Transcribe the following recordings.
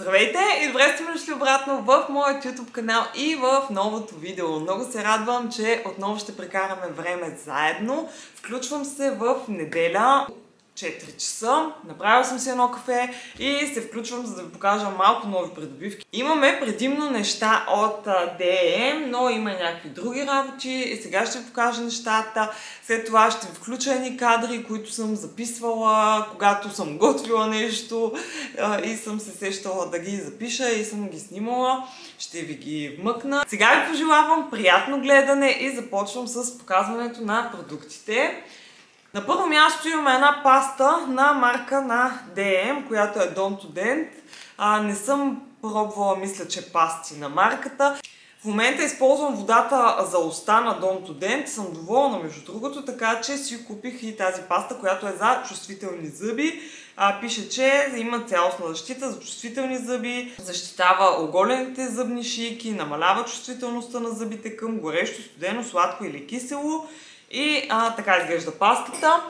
Здравейте и добре сте дошли обратно в моят YouTube канал и в новото видео. Много се радвам, че отново ще прекараме време заедно. Включвам се в неделя 4 часа. Направил съм си едно кафе и се включвам, за да ви покажа малко нови придобивки. Имаме предимно неща от DM, но има някакви други работи и сега ще ви покажа нещата. След това ще ви включа едни кадри, които съм записвала, когато съм готвила нещо и съм се сещала да ги запиша и съм ги снимала. Ще ви ги вмъкна. Сега ви пожелавам приятно гледане и започвам с показването на продуктите. На първо място имаме една паста на марка на DM, която е Don to Dent. А, не съм пробвала, мисля, че пасти на марката. В момента използвам водата за уста на Don to Dent. Съм доволна, между другото, така че си купих и тази паста, която е за чувствителни зъби. А, пише, че има цялостна защита за чувствителни зъби, защитава оголените зъбни шийки, намалява чувствителността на зъбите към горещо, студено, сладко или кисело. И а, така изглежда пастата.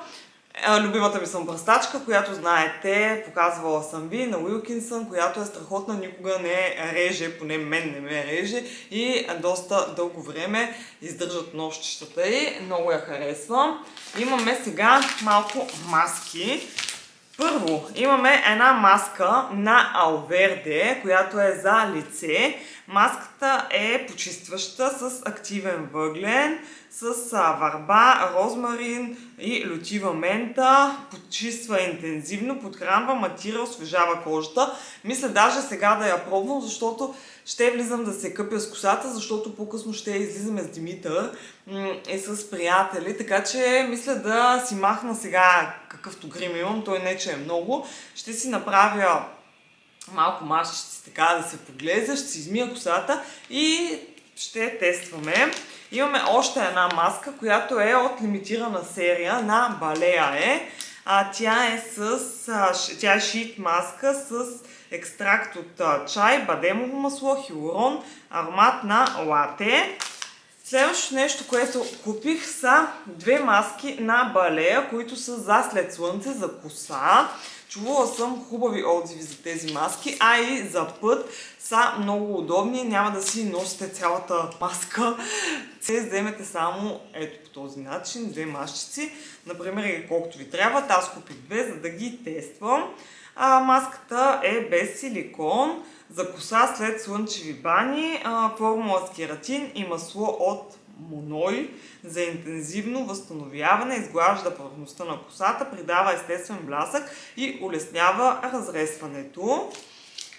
Любимата ми съм бръстачка, която знаете, показвала съм ви на Уилкинсън, която е страхотна, никога не реже, поне мен не ме реже и доста дълго време издържат нощищата и много я харесвам. Имаме сега малко маски. Първо, имаме една маска на Алверде, която е за лице. Маската е почистваща с активен въглен, с върба, розмарин и лютива мента. Почиства интензивно, подхранва, матира, освежава кожата. Мисля даже сега да я пробвам, защото ще влизам да се къпя с косата, защото по-късно ще излизаме с Димитър и с приятели. Така че мисля да си махна сега какъвто грим имам. Той не че е много. Ще си направя малко масчици, така да се поглезя, ще си измия косата и ще тестваме. Имаме още една маска, която е от лимитирана серия на Балея е. А, тя е с, а, тя е шит маска с екстракт от а, чай, бадемово масло, хилорон, аромат на лате. Следващото нещо, което купих са две маски на Балея, които са за след слънце, за коса. Чувала съм хубави отзиви за тези маски, а и за път са много удобни. Няма да си носите цялата маска. Се вземете само ето по този начин, две масчици. Например, колкото ви трябва. Аз купих две, за да ги тествам. А, маската е без силикон, за коса след слънчеви бани, а, формула с кератин и масло от моной за интензивно възстановяване, изглажда повърхността на косата, придава естествен блясък и улеснява разресването.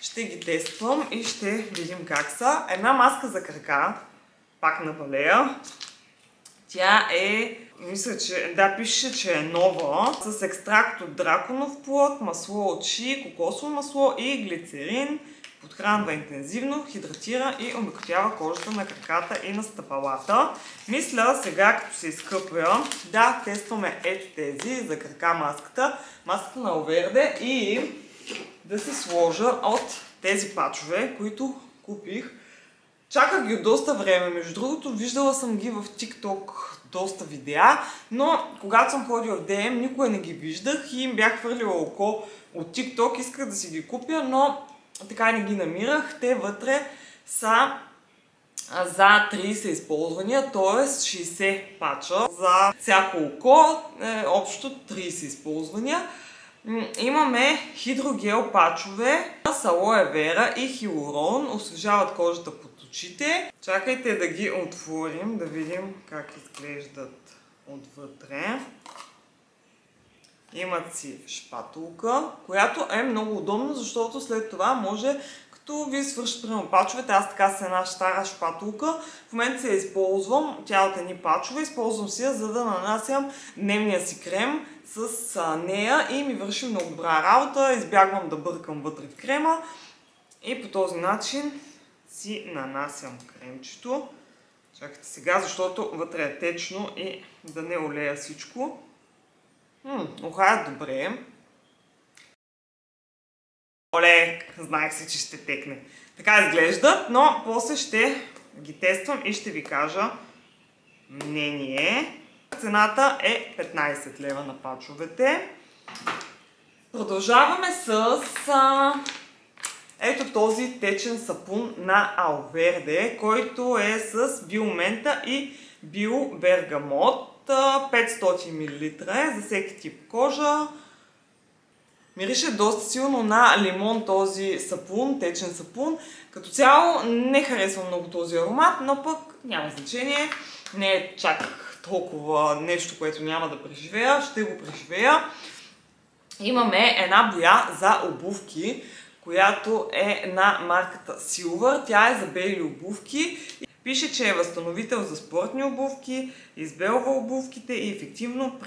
Ще ги тествам и ще видим как са. Една маска за крака, пак на Валея. Тя е, мисля, че, да, пише, че е нова, с екстракт от драконов плод, масло от ши, кокосово масло и глицерин. Подхранва интензивно, хидратира и омекотява кожата на краката и на стъпалата. Мисля сега, като се изкъпя, да тестваме ето тези за крака маската, маската на Оверде и да се сложа от тези пачове, които купих. Чаках ги от доста време, между другото, виждала съм ги в TikTok доста видеа, но когато съм ходила в DM, никога не ги виждах и им бях хвърлила око от TikTok, исках да си ги купя, но така не ги намирах. Те вътре са за 30 използвания, т.е. 60 пача за всяко око, е, общо 30 използвания. Имаме хидрогел пачове с алоe вера и хилорон, освежават кожата под очите. Чакайте да ги отворим, да видим как изглеждат отвътре. Имат си шпатулка, която е много удобна, защото след това може, като ви свършат примерно пачовете, аз така с една стара шпатулка, в момента се я използвам, тя от едни пачове, използвам си я, за да нанасям дневния си крем с нея и ми върши много добра работа, избягвам да бъркам вътре в крема и по този начин си нанасям кремчето. Чакайте сега, защото вътре е течно и да не олея всичко. Ммм, добре. Оле, знаех си, че ще текне. Така изглеждат, но после ще ги тествам и ще ви кажа мнение. Цената е 15 лева на пачовете. Продължаваме с а, ето този течен сапун на Алверде, който е с биомента и биобергамот. 500 мл е за всеки тип кожа. Мирише доста силно на лимон този сапун, течен сапун. Като цяло не харесвам много този аромат, но пък няма значение. Не е чак толкова нещо, което няма да преживея. Ще го преживея. Имаме една боя за обувки, която е на марката Silver. Тя е за бели обувки. Пише, че е възстановител за спортни обувки, избелва обувките и ефективно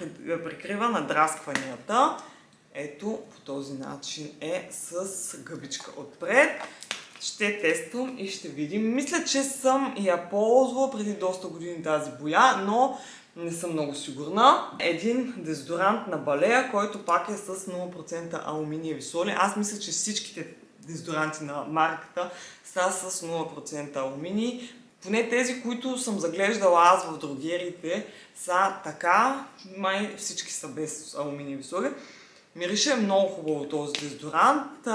прикрива надраскванията. Ето по този начин е с гъбичка отпред. Ще тествам и ще видим. Мисля, че съм я ползвала преди доста години тази боя, но не съм много сигурна. Един дезодорант на Балея, който пак е с 0% алуминиеви соли. Аз мисля, че всичките дезодоранти на марката са с 0% алуминий. Поне тези, които съм заглеждала аз в другерите, са така. Май всички са без алуминиеви соли. Мирише много хубаво този дезодорант.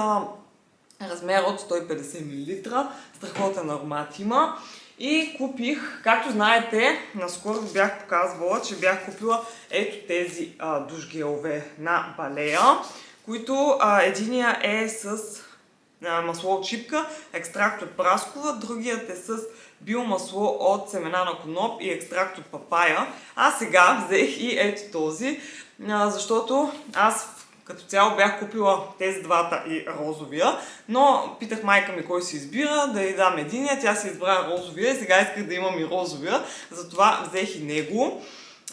Размер от 150 мл. Страхотен аромат има. И купих, както знаете, наскоро бях показвала, че бях купила ето тези а, душгелове на Балея, които а, единия е с масло от чипка, екстракт от праскова, другият е с биомасло от семена на коноп и екстракт от папая. А сега взех и ето този, защото аз като цяло бях купила тези двата и розовия, но питах майка ми кой се избира, да й дам единия, тя си избра розовия и сега исках да имам и розовия, затова взех и него.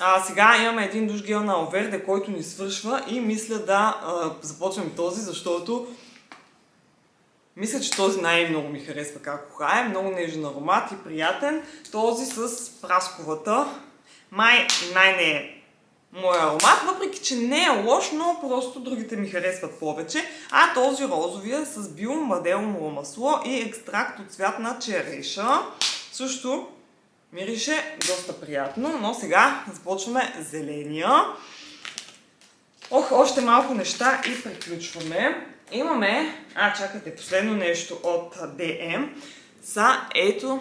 А, сега имаме един душ гел на Оверде, който ни свършва и мисля да а, започнем този, защото мисля, че този най-много ми харесва как е. Много нежен аромат и приятен. Този с прасковата. Май най-не е моя аромат, въпреки че не е лош, но просто другите ми харесват повече. А този розовия с биомаделово масло и екстракт от цвят на череша. Също мирише доста приятно, но сега започваме зеления. Ох, още малко неща и приключваме. Имаме, а чакайте, последно нещо от DM са ето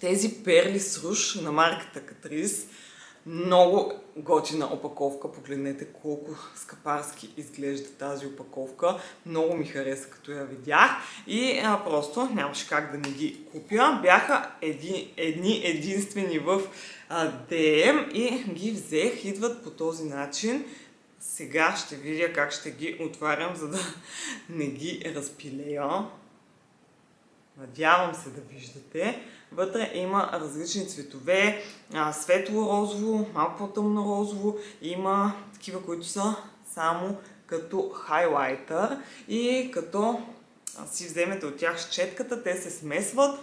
тези перли с руш на марката Катрис. Много готина опаковка. Погледнете колко скъпарски изглежда тази опаковка. Много ми хареса като я видях и а, просто нямаше как да не ги купя. Бяха едни, едни единствени в а, DM и ги взех. Идват по този начин. Сега ще видя как ще ги отварям, за да не ги разпилея. Надявам се да виждате. Вътре има различни цветове, светло-розово, малко по-тъмно розово. Има такива, които са само като хайлайтър и като си вземете от тях щетката, те се смесват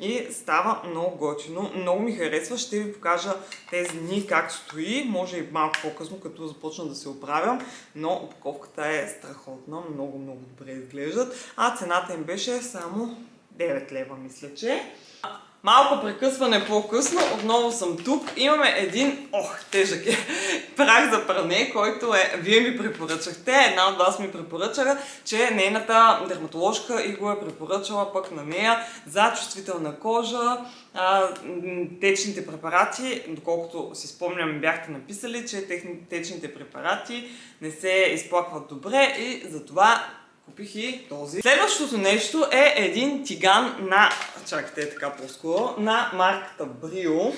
и става много готино. Много ми харесва. Ще ви покажа тези дни как стои. Може и малко по-късно, като започна да се оправям. Но упаковката е страхотна. Много, много добре изглеждат. А цената им беше само 9 лева, мисля, че. Малко прекъсване по-късно, отново съм тук. Имаме един, ох, тежък е, прах за пране, който е, вие ми препоръчахте, една от вас ми препоръчаха, че нейната дерматоложка и го е препоръчала пък на нея за чувствителна кожа, а, течните препарати, доколкото си спомням, бяхте написали, че течните препарати не се изплакват добре и затова Купих и този. Следващото нещо е един тиган на, чакайте така по-скоро, на марката Brio.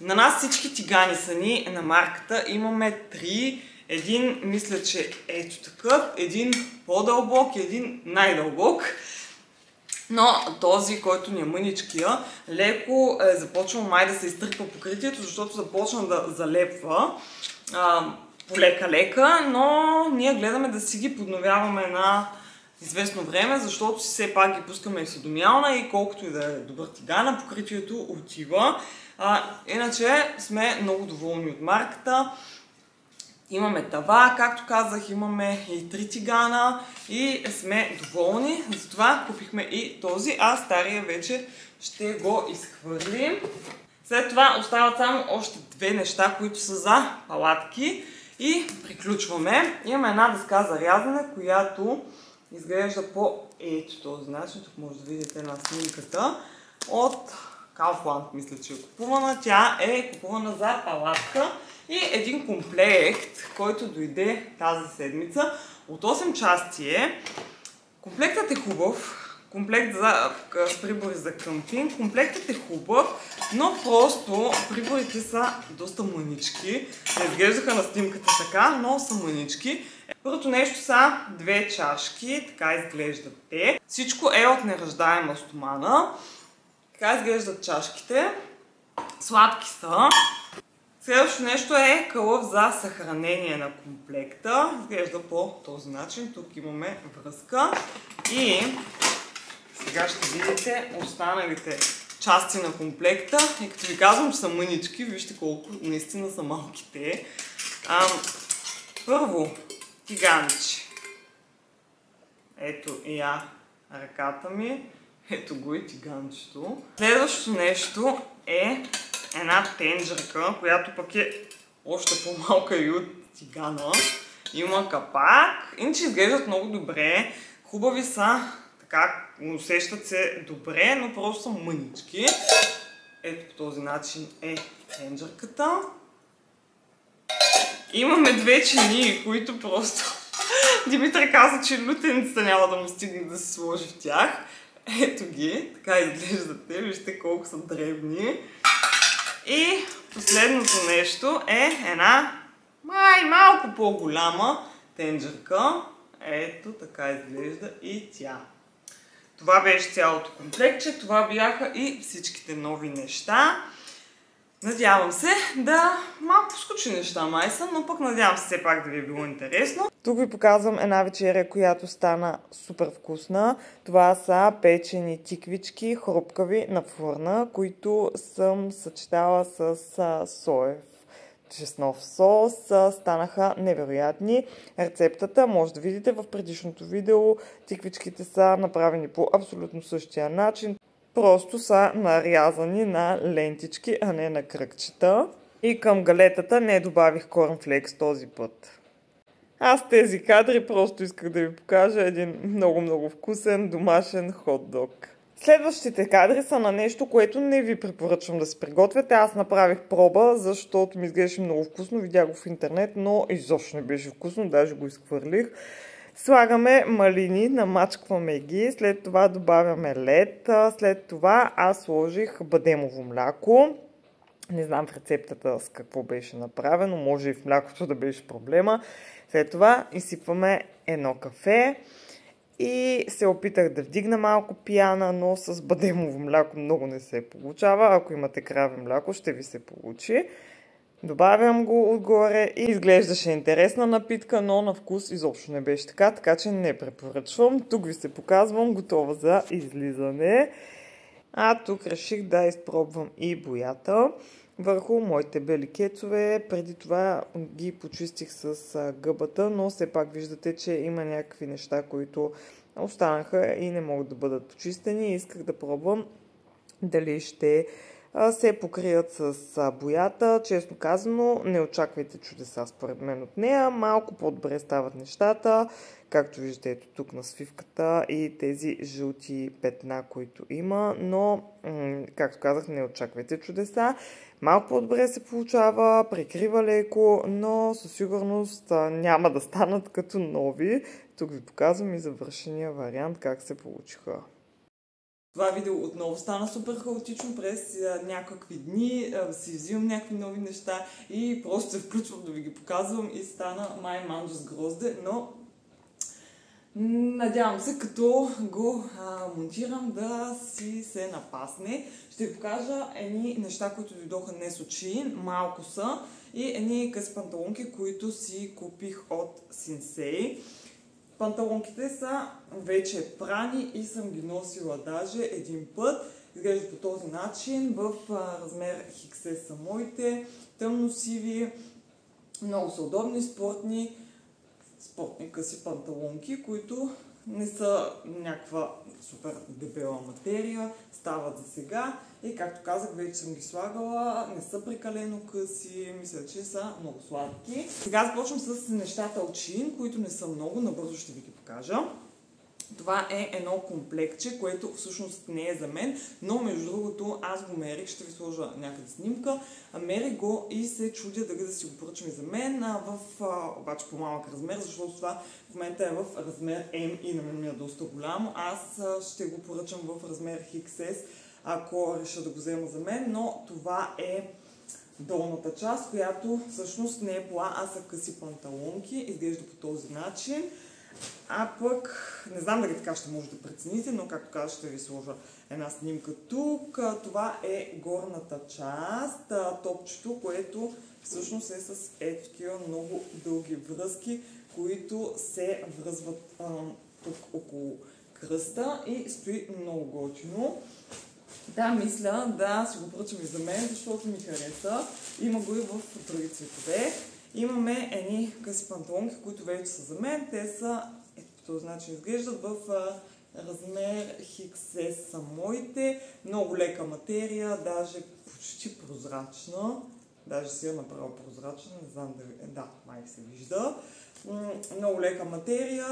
На нас всички тигани са ни на марката. Имаме три. Един, мисля, че ето такъв, един по-дълбок и един най-дълбок. Но този, който ни е мъничкия, леко е започнал май да се изтръпва покритието, защото започна да залепва полека-лека, но ние гледаме да си ги подновяваме на известно време, защото си все пак ги пускаме и съдомялна и колкото и да е добър тигана, покритието отива. А, иначе сме много доволни от марката. Имаме тава, както казах, имаме и три тигана и сме доволни. Затова купихме и този, а стария вече ще го изхвърлим. След това остават само още две неща, които са за палатки. И приключваме. Имаме една дъска за рязане, която изглежда по ето този начин. Тук може да видите на снимката от Kaufland, мисля, че е купувана. Тя е купувана за палатка и един комплект, който дойде тази седмица. От 8 части е. Комплектът е хубав. Комплект за прибори за къмпинг. Комплектът е хубав, но просто приборите са доста мънички. Не изглеждаха на снимката така, но са мънички. Първото нещо са две чашки, така изглеждат те. Всичко е от неръждаема стомана. Така изглеждат чашките. Сладки са. Следващото нещо е кълъв за съхранение на комплекта. Изглежда по този начин. Тук имаме връзка. И сега ще видите останалите части на комплекта. И като ви казвам, че са мънички, вижте колко наистина са малките. първо, тиганче. Ето я ръката ми. Ето го и тиганчето. Следващото нещо е една тенджерка, която пък е още по-малка и от тигана. Има капак. Иначе изглеждат много добре. Хубави са, така, усещат се добре, но просто са мънички. Ето по този начин е тенджерката. Имаме две чини, които просто... Димитър каза, че лютеницата няма да му стигне да се сложи в тях. Ето ги, така изглеждате, вижте колко са древни. И последното нещо е една май малко по-голяма тенджерка. Ето така изглежда и тя. Това беше цялото комплектче, това бяха и всичките нови неща. Надявам се да малко скучни неща май са, но пък надявам се все пак да ви е било интересно. Тук ви показвам една вечеря, която стана супер вкусна. Това са печени тиквички, хрупкави на фурна, които съм съчетала с соев чеснов сос. Станаха невероятни. Рецептата може да видите в предишното видео. Тиквичките са направени по абсолютно същия начин. Просто са нарязани на лентички, а не на кръгчета. И към галетата не добавих корнфлекс този път. Аз тези кадри просто исках да ви покажа един много-много вкусен домашен хот-дог. Следващите кадри са на нещо, което не ви препоръчвам да си приготвяте. Аз направих проба, защото ми изглеждаше много вкусно. Видях го в интернет, но изобщо не беше вкусно, даже го изхвърлих. Слагаме малини, намачкваме ги, след това добавяме лед, след това аз сложих бадемово мляко. Не знам в рецептата с какво беше направено, може и в млякото да беше проблема. След това изсипваме едно кафе и се опитах да вдигна малко пияна, но с бадемово мляко много не се получава. Ако имате краве мляко, ще ви се получи. Добавям го отгоре и изглеждаше интересна напитка, но на вкус изобщо не беше така, така че не препоръчвам. Тук ви се показвам, готова за излизане. А тук реших да изпробвам и боята върху моите бели кецове. Преди това ги почистих с гъбата, но все пак виждате, че има някакви неща, които останаха и не могат да бъдат почистени. Исках да пробвам дали ще се покрият с боята. Честно казано, не очаквайте чудеса според мен от нея. Малко по-добре стават нещата, както виждате ето тук на свивката и тези жълти петна, които има, но, както казах, не очаквайте чудеса. Малко по-добре се получава, прикрива леко, но със сигурност няма да станат като нови. Тук ви показвам и завършения вариант как се получиха. Това видео отново стана супер хаотично през някакви дни, си взимам някакви нови неща и просто се включвам да ви ги показвам и стана май манджа с грозде, но Надявам се, като го а, монтирам да си се напасне. Ще ви покажа едни неща, които дойдоха днес Shein. Малко са. И едни къси панталонки, които си купих от Синсей. Панталонките са вече прани и съм ги носила даже един път. Изглежда по този начин. В размер XS са моите. Тъмно-сиви. Много са удобни, спортни спортни къси панталонки, които не са някаква супер дебела материя, стават за сега и както казах, вече съм ги слагала, не са прекалено къси, мисля, че са много сладки. Сега започвам с нещата от Shein, които не са много, набързо ще ви ги покажа. Това е едно комплектче, което всъщност не е за мен, но между другото аз го мерих, ще ви сложа някъде снимка, мерих го и се чудя дали да си го поръчам и за мен, а в а, обаче по-малък размер, защото това в момента е в размер M и на мен ми е доста голямо. Аз ще го поръчам в размер XS, ако реша да го взема за мен, но това е долната част, която всъщност не е пола, а са къси панталонки, изглежда по този начин. А пък, не знам дали така ще може да прецените, но както казах, ще ви сложа една снимка тук. Това е горната част, топчето, което всъщност е с ето такива много дълги връзки, които се връзват а, тук около кръста и стои много готино. Да, мисля да си го поръчам и за мен, защото ми хареса. Има го и в други цветове. Имаме едни къси панталонки, които вече са за мен. Те са, ето по този начин изглеждат, в размер XS са моите. Много лека материя, даже почти прозрачна. Даже си я направя прозрачна, не знам дали... Е, да, май се вижда. Много лека материя,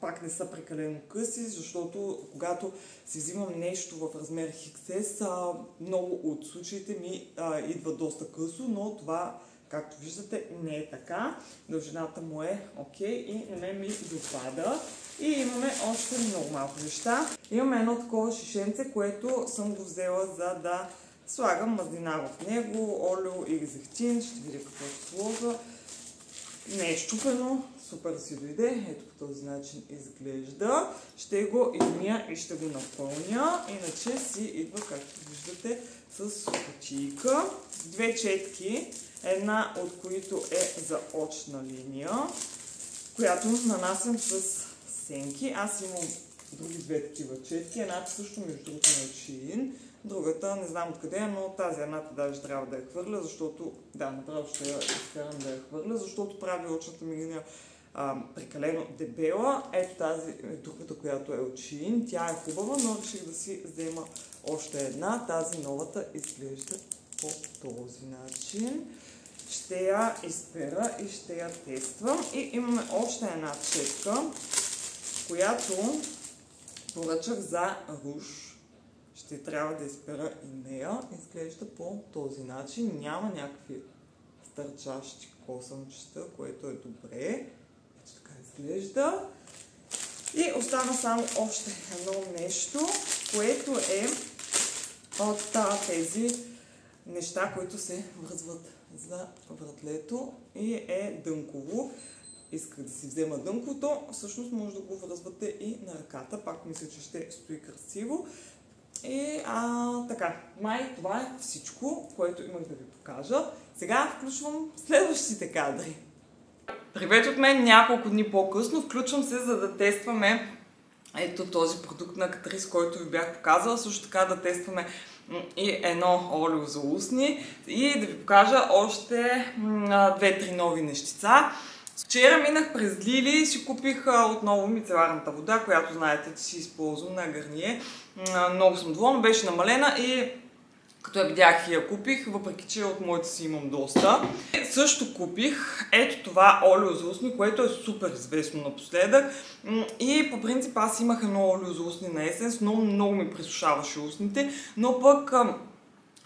пак не са прекалено къси, защото когато си взимам нещо в размер XS, много от случаите ми а, идва доста късо, но това Както виждате, не е така. Дължината му е окей и на мен ми допада. И имаме още много малко неща. Имаме едно такова шишенце, което съм го взела за да слагам мазнина в него, олио или зехтин. Ще видя какво ще сложа. Не е щупено, супер си дойде. Ето по този начин изглежда. Ще го измия и ще го напълня. Иначе си идва, както виждате, с кутийка. Две четки една от които е за очна линия, която нанасям с сенки. Аз имам други две такива четки. Едната също между другото на Чиин. Другата не знам откъде е, но тази едната даже трябва да я хвърля, защото... Да, направо ще я изкарам да я хвърля, защото прави очната ми линия а, прекалено дебела. Ето тази другата, която е от Чиин. Тя е хубава, но реших да си взема още една. Тази новата изглежда по този начин ще я изпера и ще я тествам. И имаме още една четка, която поръчах за руш. Ще трябва да изпера и нея. Изглежда по този начин. Няма някакви стърчащи косъмчета, което е добре. Изглежда. И остана само още едно нещо, което е от тези неща, които се връзват за вратлето и е дънково. Исках да си взема дънковото, всъщност може да го връзвате и на ръката, пак мисля, че ще стои красиво. И а, така, май това е всичко, което имах да ви покажа. Сега включвам следващите кадри. Привет от мен няколко дни по-късно. Включвам се, за да тестваме ето този продукт на Катрис, който ви бях показала. Също така да тестваме и едно олио за устни и да ви покажа още две-три нови нещица. Вчера минах през Лили и си купих отново мицеларната вода, която знаете, че си използвам на Гарние. Много съм доволна, беше намалена и като я видях и я купих, въпреки че от моите си имам доста. Също купих ето това олио за устни, което е супер известно напоследък. И по принцип аз имах едно олио за устни на есенс, но много ми присушаваше устните, но пък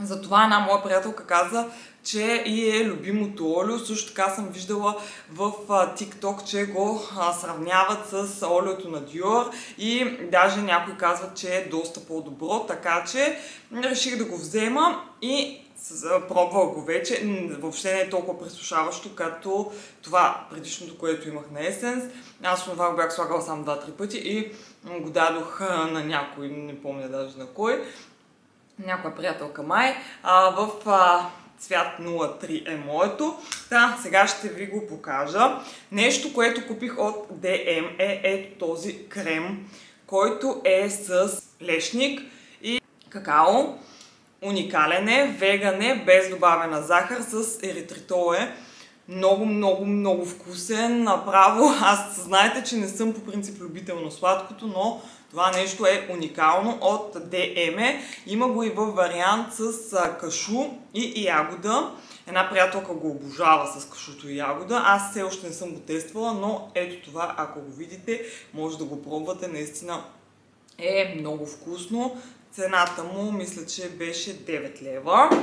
затова една моя приятелка каза, че и е любимото олио. Също така съм виждала в TikTok, че го сравняват с олиото на Dior и даже някои казват, че е доста по-добро, така че реших да го взема и пробвала го вече. Въобще не е толкова пресушаващо, като това предишното, което имах на Essence. Аз това го бях слагала само 2-3 пъти и го дадох на някой, не помня даже на кой някоя приятелка май, а, в а, цвят 03 е моето. Та, сега ще ви го покажа. Нещо, което купих от DM е ето този крем, който е с лешник и какао. Уникален е, веган е, без добавена захар, с еритритол е. Много, много, много вкусен. Направо, аз знаете, че не съм по принцип любител на сладкото, но това нещо е уникално от DM. Има го и във вариант с кашу и ягода. Една приятелка го обожава с кашуто и ягода. Аз все още не съм го тествала, но ето това, ако го видите, може да го пробвате. Наистина е много вкусно. Цената му мисля, че беше 9 лева.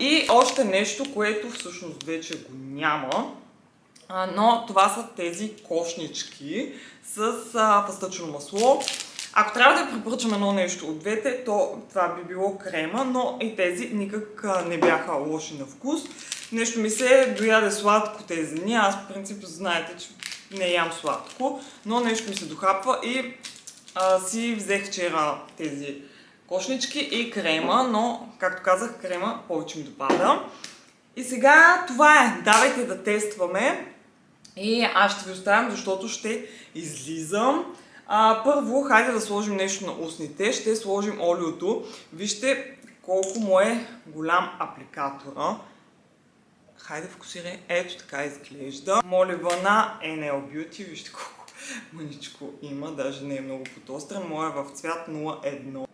И още нещо, което всъщност вече го няма. Но това са тези кошнички с фъстъчно масло. Ако трябва да препоръчам едно нещо от двете, то това би било крема, но и тези никак не бяха лоши на вкус. Нещо ми се дояде сладко тези дни. Аз по принцип знаете, че не ям сладко, но нещо ми се дохапва и а, си взех вчера тези кошнички и крема, но, както казах, крема повече ми допада. И сега това е. Давайте да тестваме. И аз ще ви оставям, защото ще излизам. А, първо, хайде да сложим нещо на устните. Ще сложим олиото. Вижте колко му е голям апликатора. Хайде фокусирай. Ето така изглежда. Молива на NL Beauty. Вижте колко мъничко има. Даже не е много потострен. Моя е в цвят 01.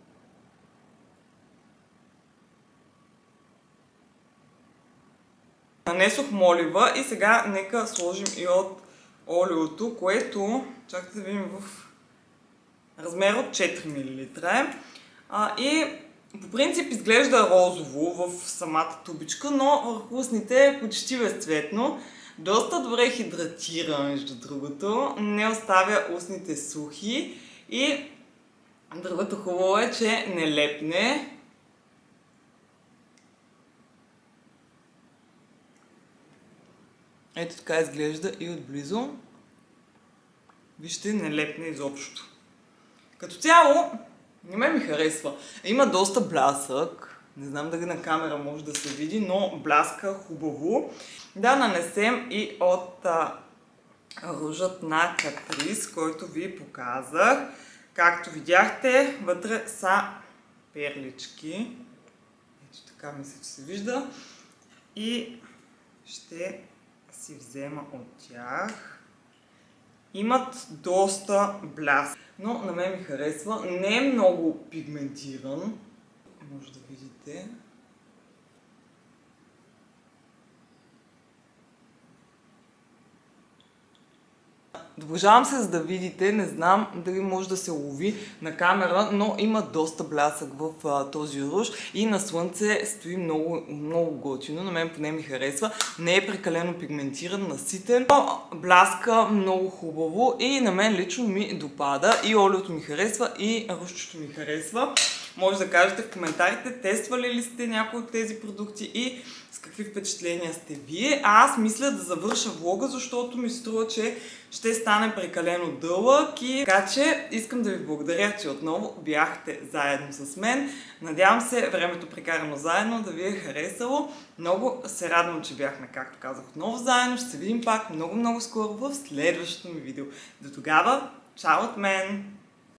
Нанесох молива и сега нека сложим и от олиото, което, чакайте да видим в размер от 4 мл. А, и по принцип изглежда розово в самата тубичка, но върху устните е почти безцветно. Доста добре хидратира, между другото. Не оставя устните сухи. И другото хубаво е, че не лепне. Ето така изглежда и отблизо. Вижте, не лепне изобщо. Като цяло, не ме ми харесва. Има доста блясък. Не знам дали на камера може да се види, но бляска хубаво. Да нанесем и от а, ружът на Катрис, който ви показах. Както видяхте, вътре са перлички. Ето така мисля, че се вижда. И ще си взема от тях. Имат доста блясък но на мен ми харесва. Не е много пигментиран. Може да видите. Доближавам се, за да видите, не знам дали може да се лови на камера, но има доста блясък в а, този руш и на слънце стои много, много готино, на мен поне ми харесва. Не е прекалено пигментиран, наситен, но бляска много хубаво и на мен лично ми допада и олиото ми харесва и рушчето ми харесва. Може да кажете в коментарите, тествали ли сте някои от тези продукти и с какви впечатления сте вие. А аз мисля да завърша влога, защото ми струва, че ще стане прекалено дълъг и така че искам да ви благодаря, че отново бяхте заедно с мен. Надявам се времето прекарано заедно да ви е харесало. Много се радвам, че бяхме, както казах, отново заедно. Ще се видим пак много-много скоро в следващото ми видео. До тогава, чао от мен!